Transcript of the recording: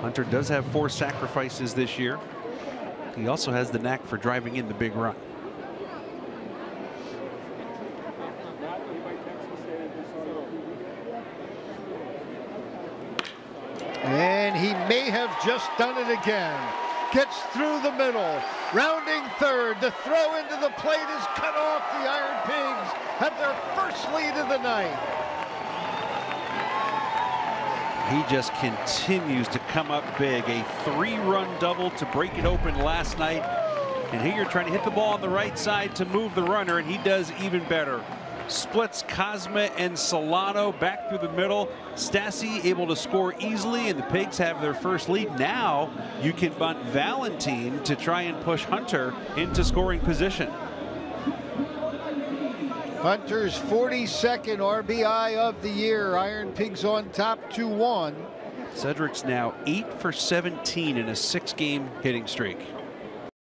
Hunter does have four sacrifices this year. He also has the knack for driving in the big run. And he may have just done it again. Gets through the middle. Rounding third. The throw into the plate is cut off. The Iron Pigs have their first lead of the night. He just continues to come up big. A three-run double to break it open last night. And here you're trying to hit the ball on the right side to move the runner, and he does even better splits Kozma and Solano back through the middle. Stassi able to score easily, and the Pigs have their first lead. Now you can bunt Valentine to try and push Hunter into scoring position. Hunter's 42nd RBI of the year. Iron Pigs on top 2-1. Cedric's now 8 for 17 in a six-game hitting streak.